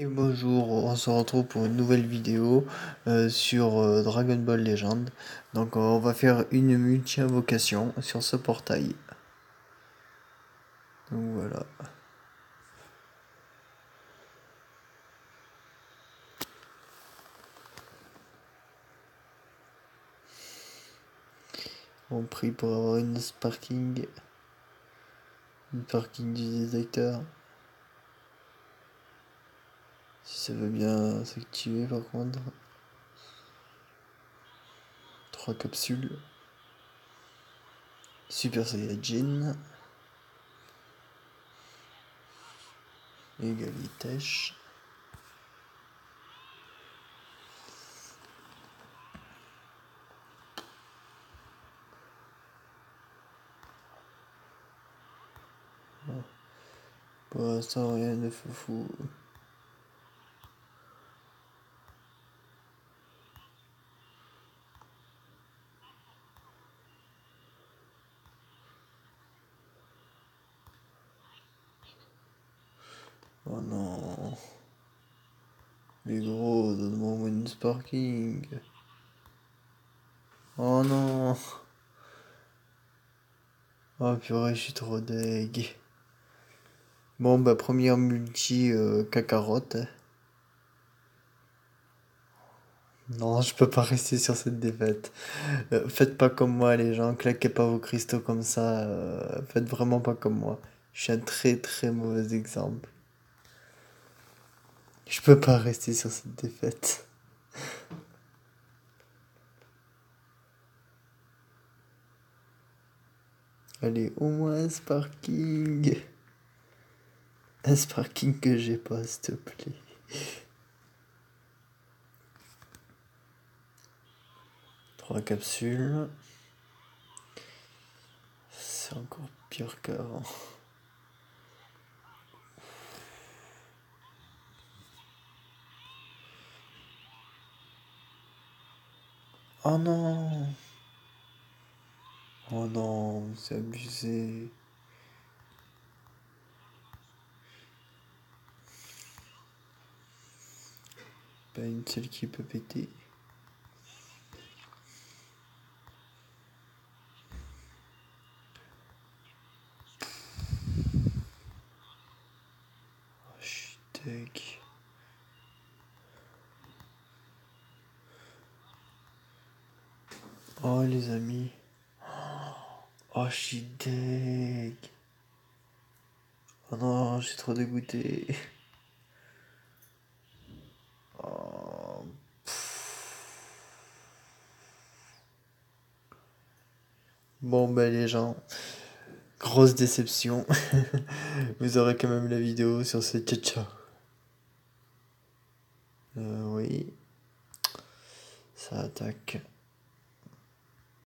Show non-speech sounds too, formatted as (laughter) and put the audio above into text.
Et bonjour, on se retrouve pour une nouvelle vidéo euh, sur euh, Dragon Ball Legend. Donc on va faire une multi-invocation sur ce portail. Donc voilà. On prie pour avoir une sparking. Une parking du détecteur. Ça veut bien s'activer par contre. Trois capsules. Super Saiyajin. Égalitèche. Pour l'instant, rien de fou. Oh non. Les gros, donne-moi une sparking. Oh non. Oh purée, je suis trop deg. Bon, bah, première multi euh, cacarotte. Non, je peux pas rester sur cette défaite. Euh, faites pas comme moi, les gens. Claquez pas vos cristaux comme ça. Euh, faites vraiment pas comme moi. Je suis un très très mauvais exemple. Je peux pas rester sur cette défaite. Allez, au moins un sparking. Un sparking que j'ai pas, s'il te plaît. Trois capsules. C'est encore pire qu'avant. Oh non Oh non, c'est abusé. Pas une seule qui peut péter. Oh, Oh les amis. Oh je suis deg. Oh non, je suis trop dégoûté. Oh. Bon ben les gens, grosse déception. (laughs) Vous aurez quand même la vidéo sur ce tcha Euh, oui. Ça attaque.